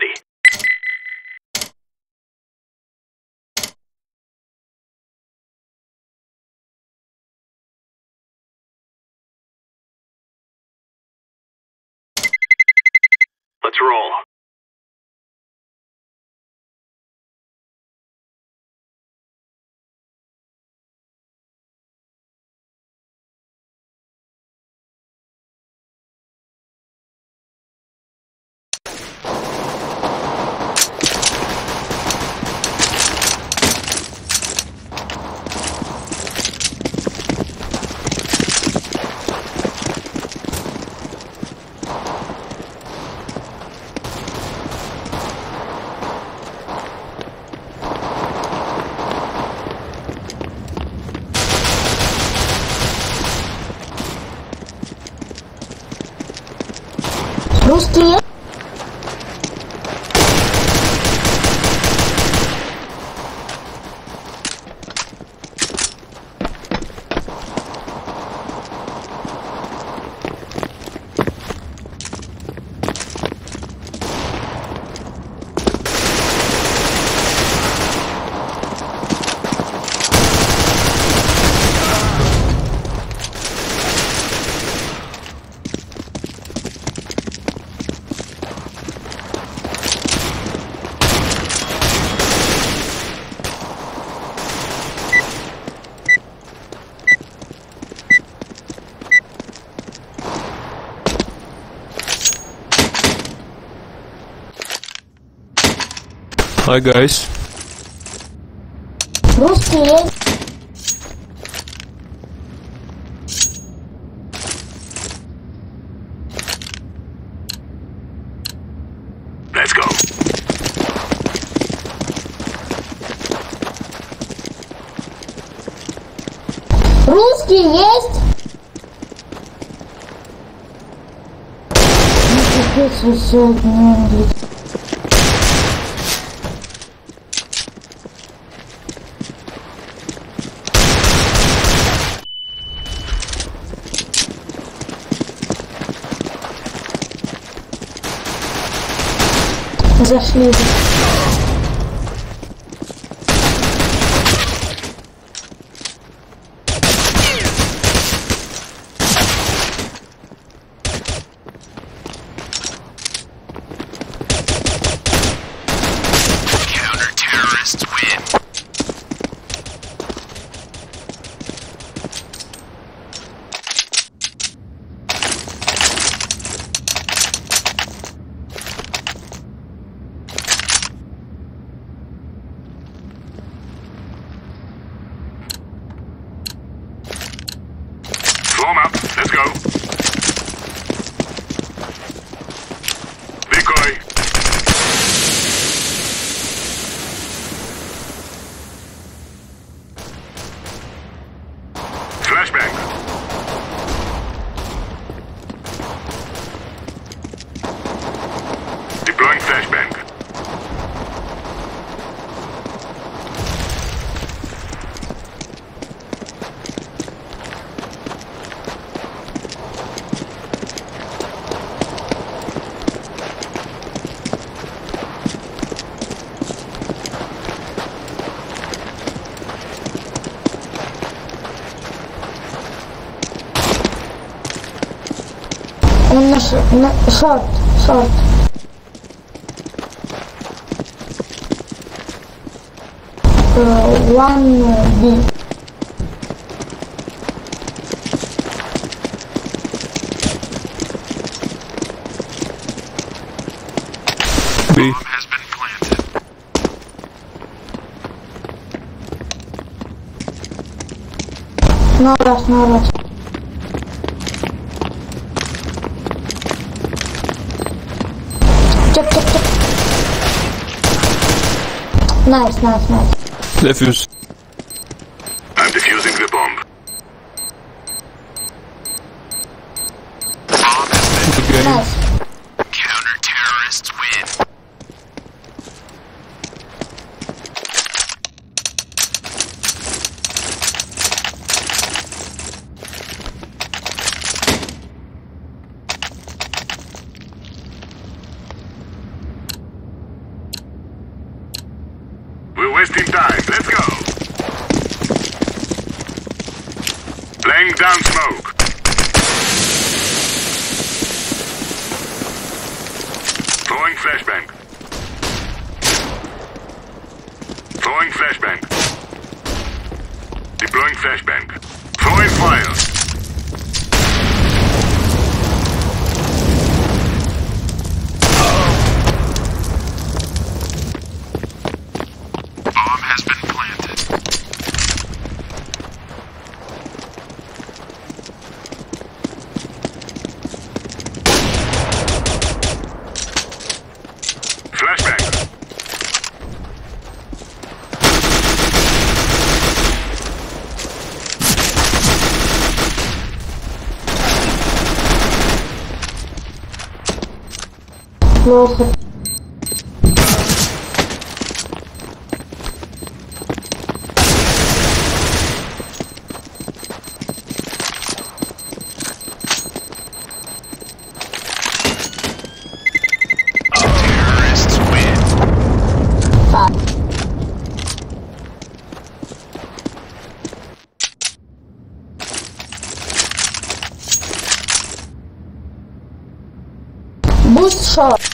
ready. Let's roll. Terus kini Hi guys. Быстрее. Let's go. Русский есть? Ну, пипец, вы сегодня английский. desafio. Blowing flashbang. I'm short, short. one D. B. No rush, no rush. Чоп, чоп, чоп. Найс, найс, найс. Defuse. Hello. Boost shot.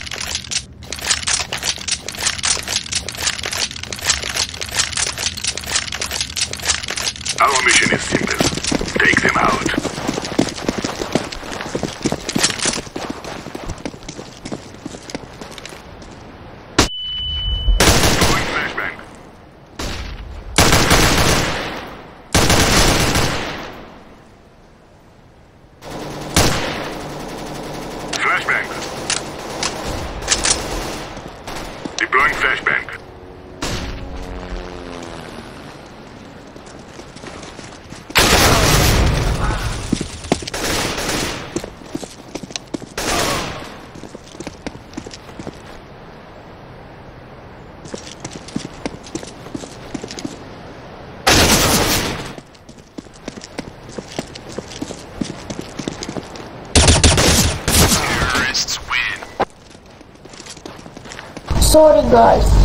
Sorry guys.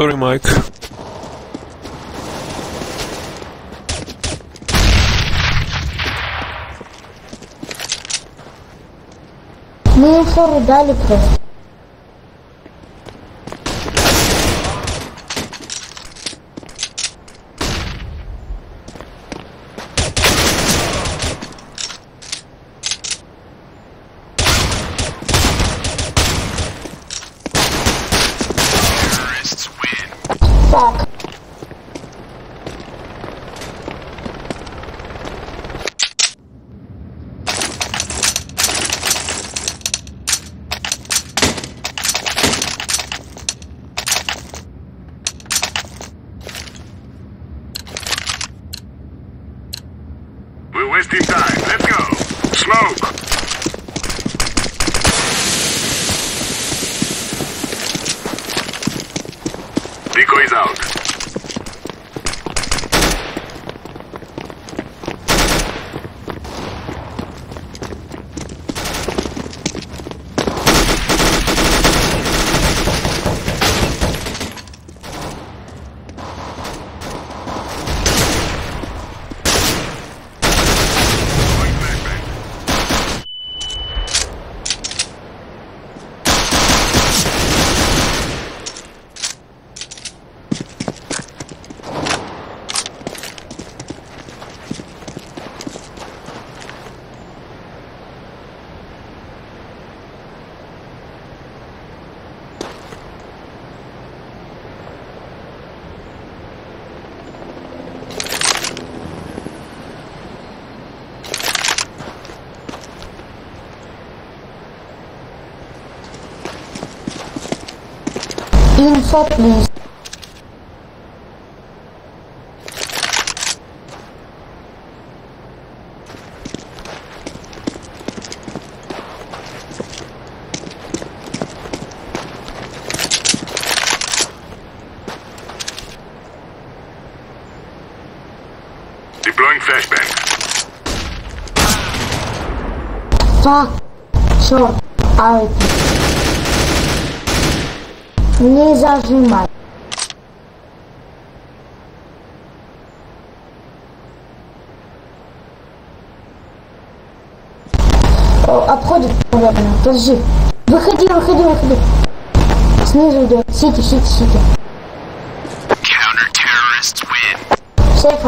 Sorry, Mike. Ну, Мы им фору дали просто. Info, please. Deploying flashbang. Fuck. Подожди. Выходи, выходи, выходи. Снизу идет. Сити, сити, сити. Counter-terrorists win. Сейф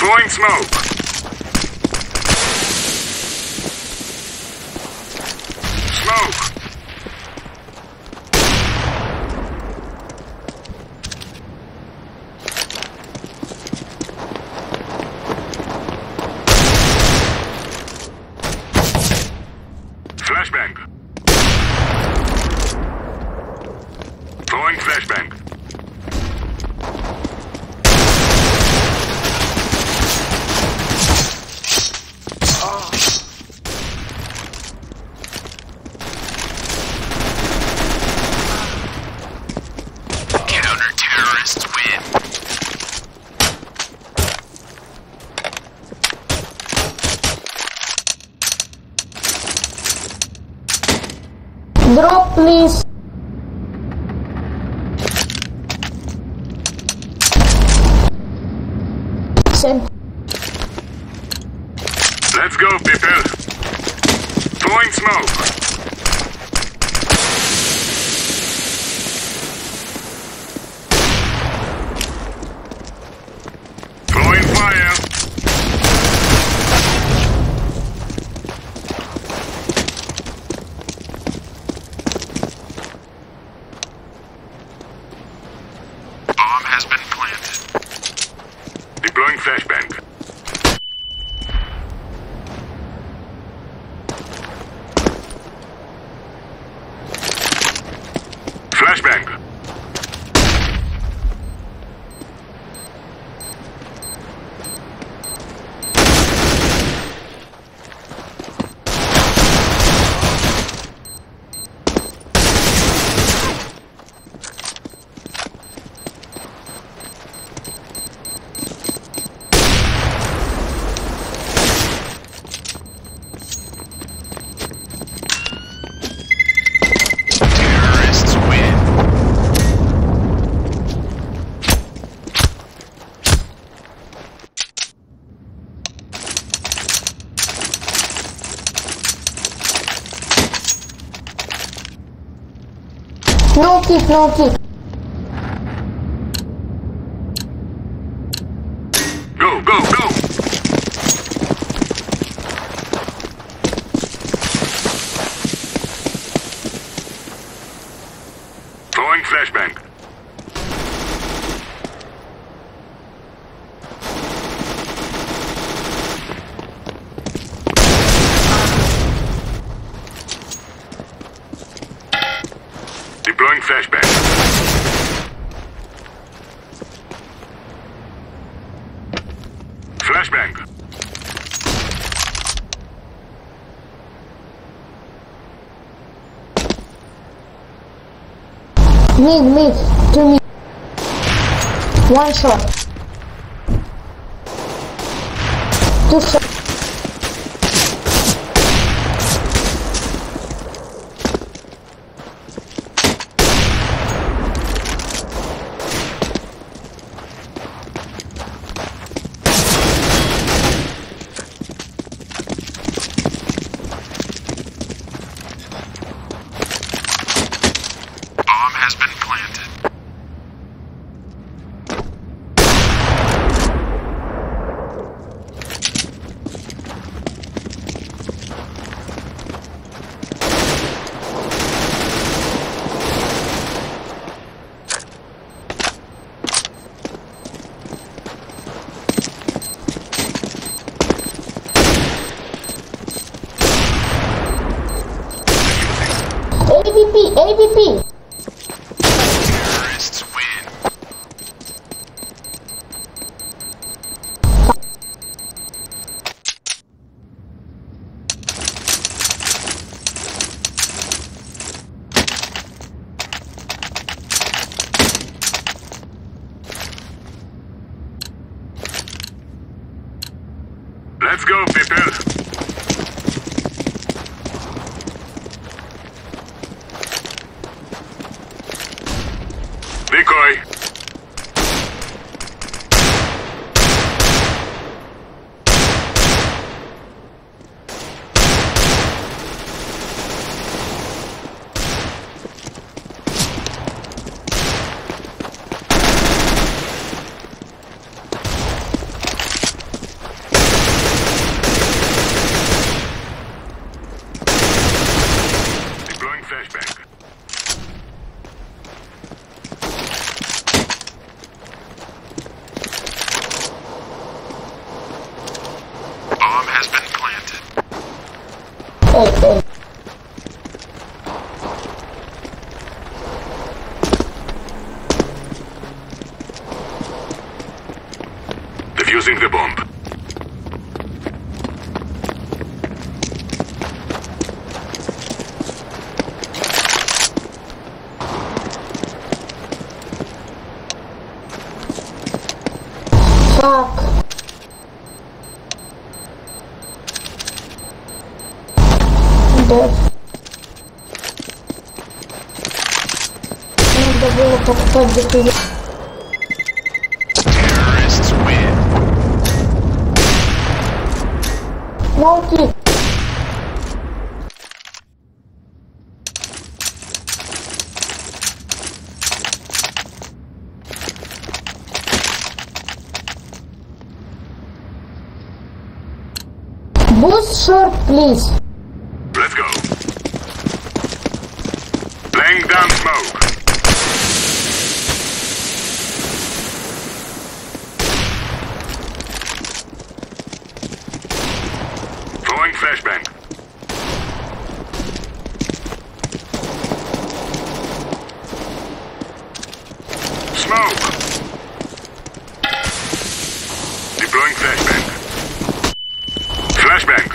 Smoke. Smoke. No. Go, go, go. Mid, mid, two mid. One shot. Two shot. Boost short, please. Let's go. Laying down smoke. Throwing flashbang. Smoke. Deploying flashbang. Flashbang.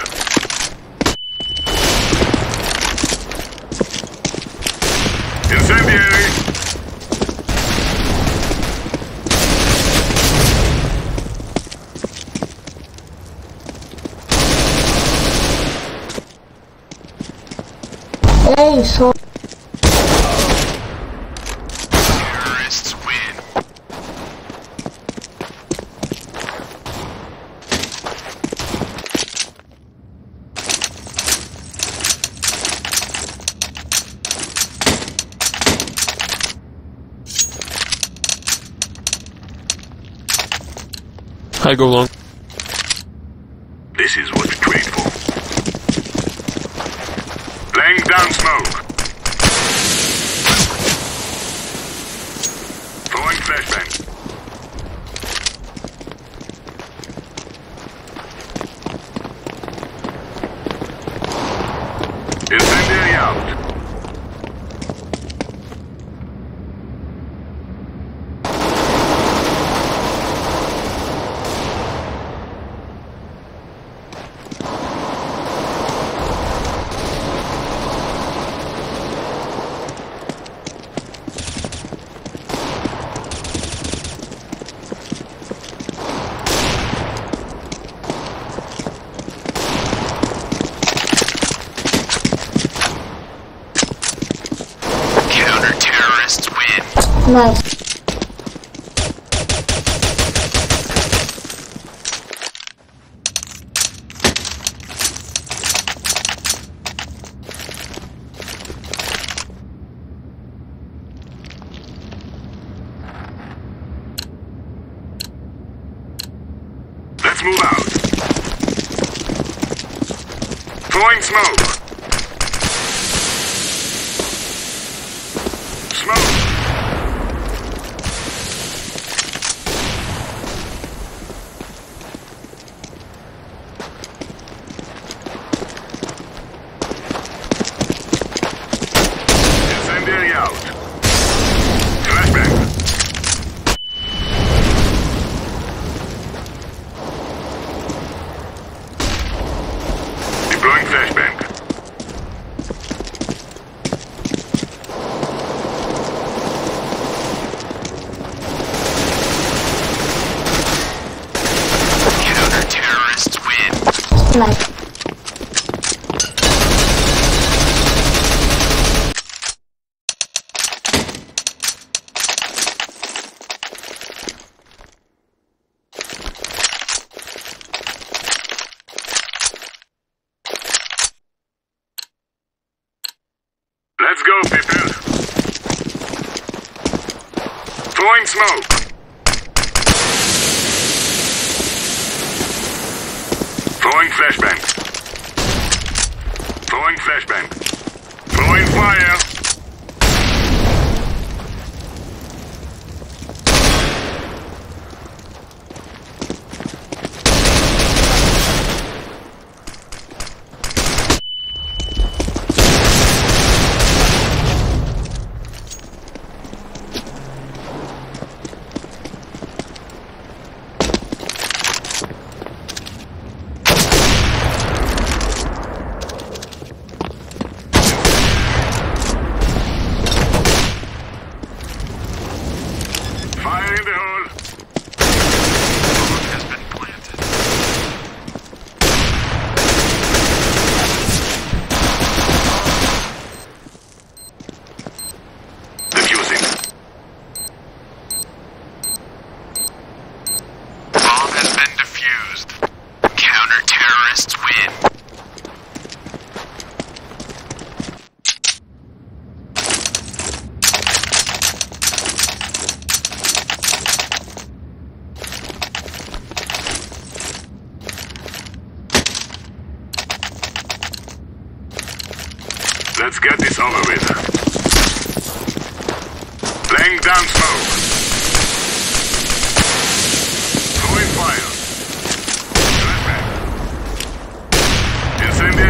Incendiary! Эй, short. Terrorists win. I go long. This is what we trade for. Laying down smoke. Throwing flashbang. Incendiary out. Counter terrorists win. Nice. Let's move out. Throwing smoke. Smoke.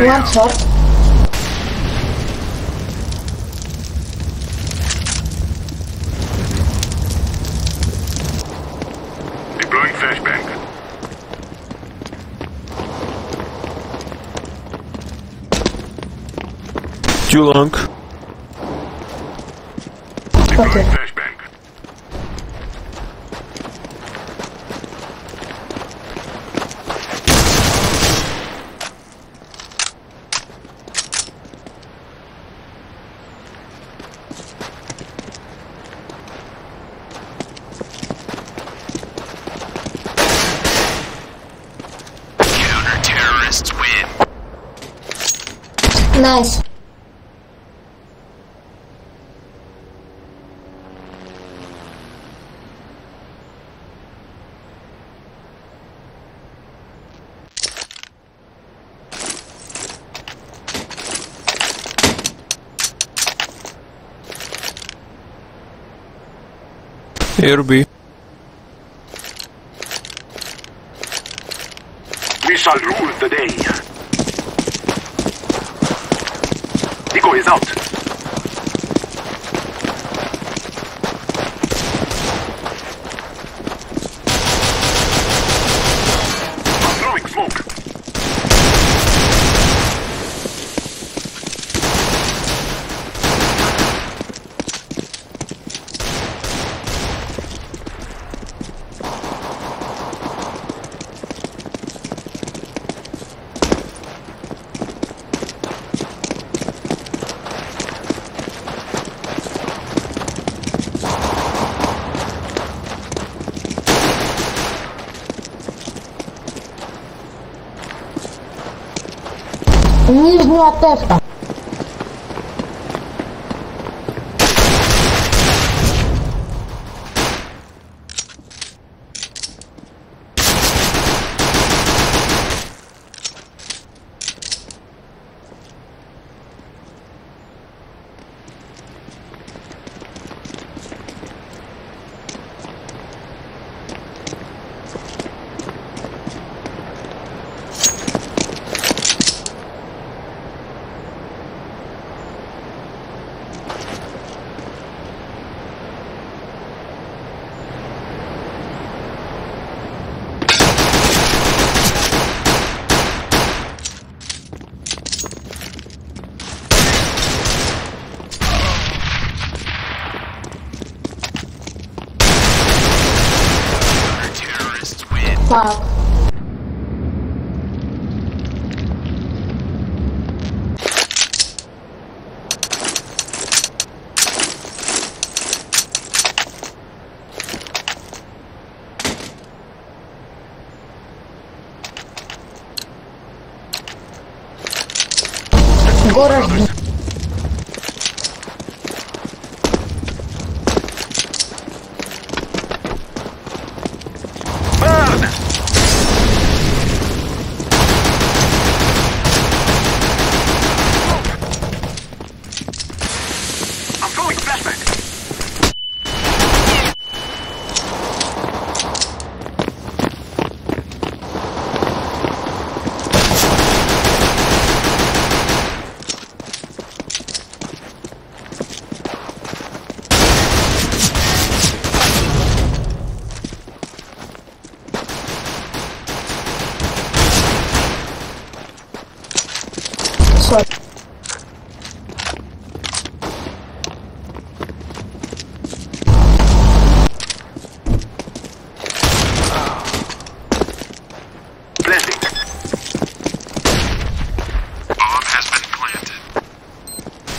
One shot. Deploying flashbang. Too long. Irby. We shall rule the day. Nico is out. tosca.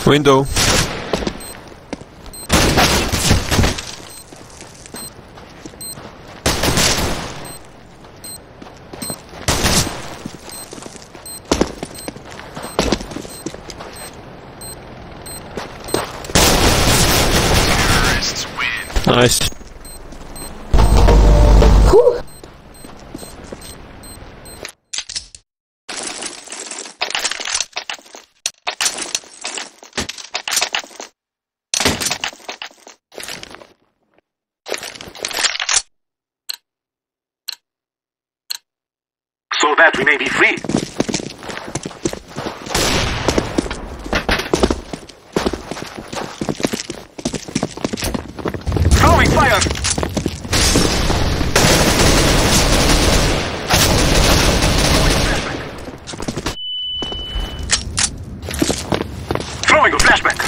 Window. Terrorists win. Nice. Whew. So that we may be free. Throwing fire! Throwing a flashbang!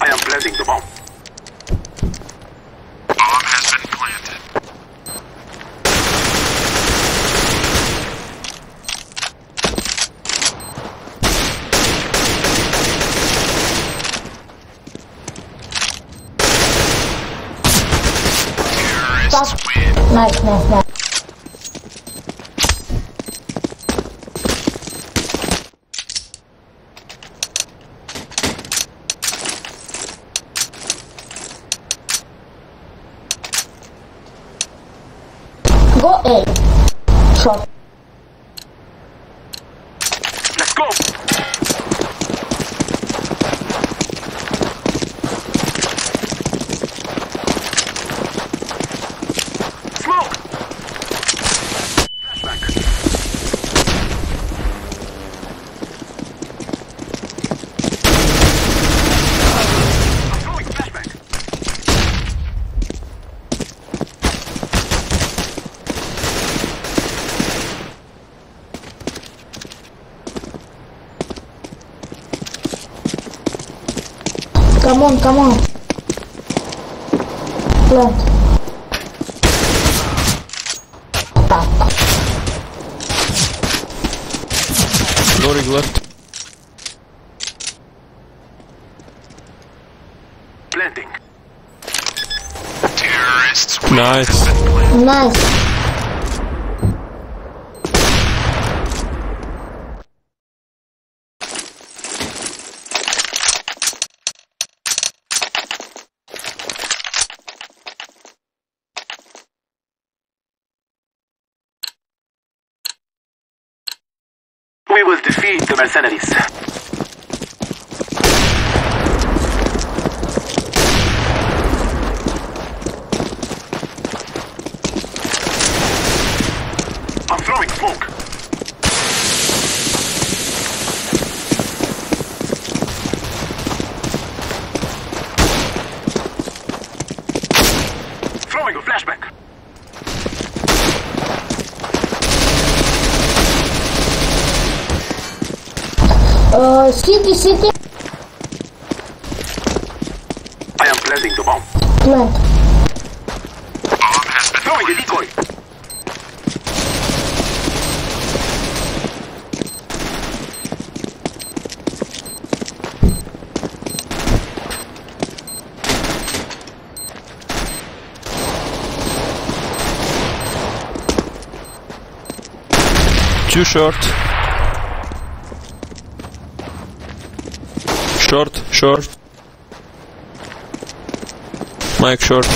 I am planting the bomb. Bomb has been planted. Terrorists win. Nice, nice, nice. Go A. Short. Come on, come on. Plant. Back. Loading left. Planting. Terrorists. Nice. Has been planted. Nice. We will defeat the mercenaries. I'm throwing smoke. Throwing a flashbang. Uh, city, city. I am planting the bomb. Plant. Bomb has been Throwing a decoy. Too short. Short, short. Mike short.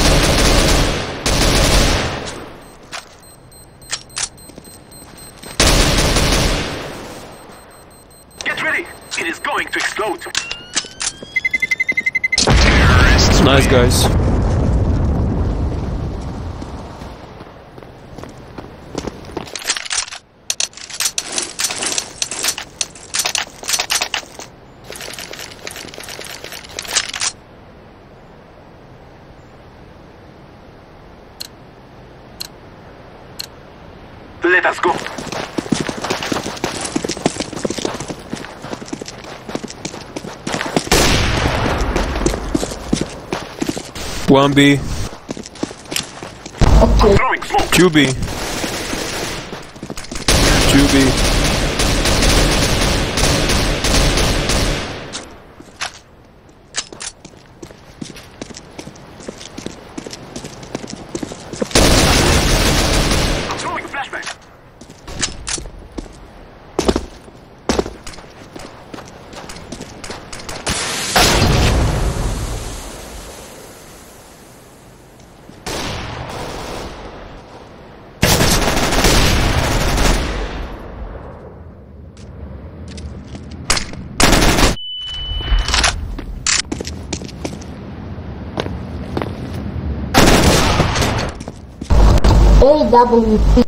Get ready. It is going to explode. Terrorists Nice guys. 1B. 2B. 2B. AWP.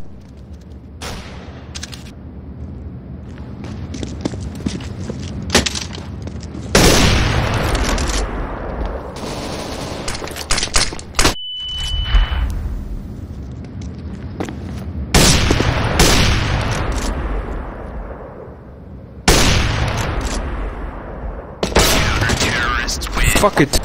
Fuck it.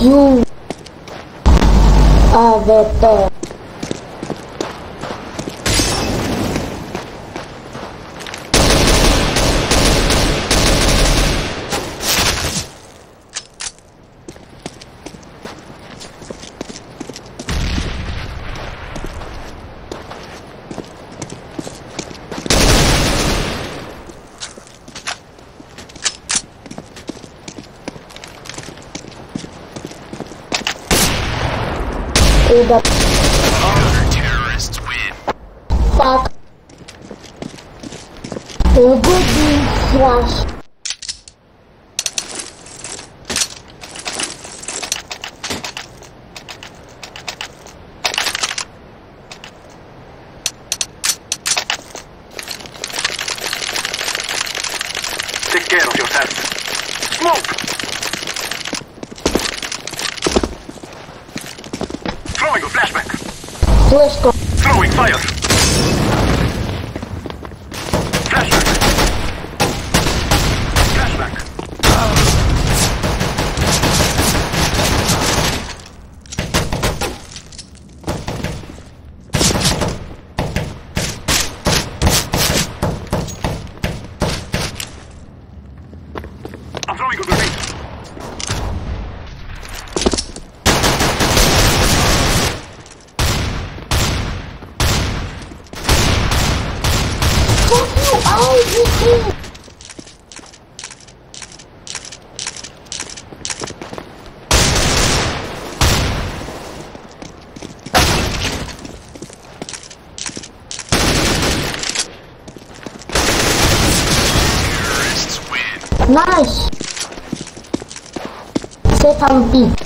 you a veces Throwing fire! コ。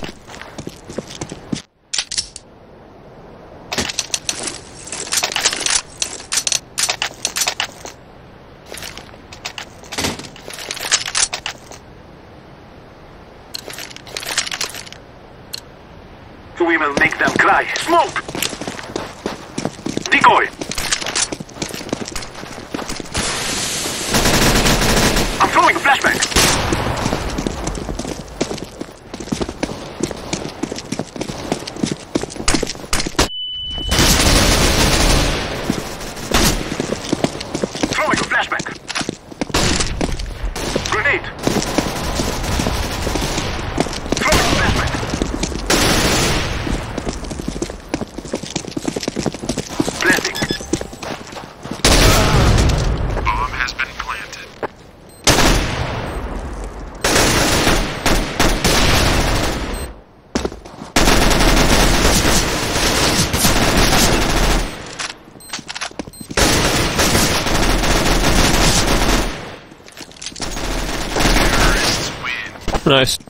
Nice.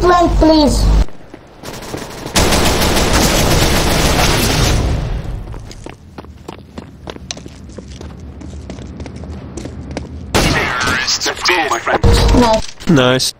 Give me plant, please. Terrorists Let's go, win. my friend. Nice. Nice.